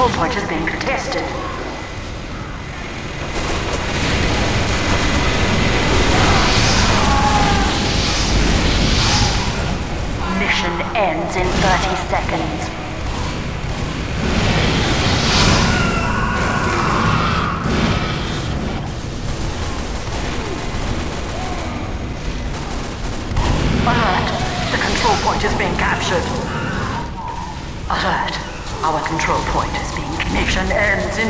control point is being contested. Mission ends in 30 seconds. Alert! The control point is being captured. Alert! Our control point is being... Mission ends in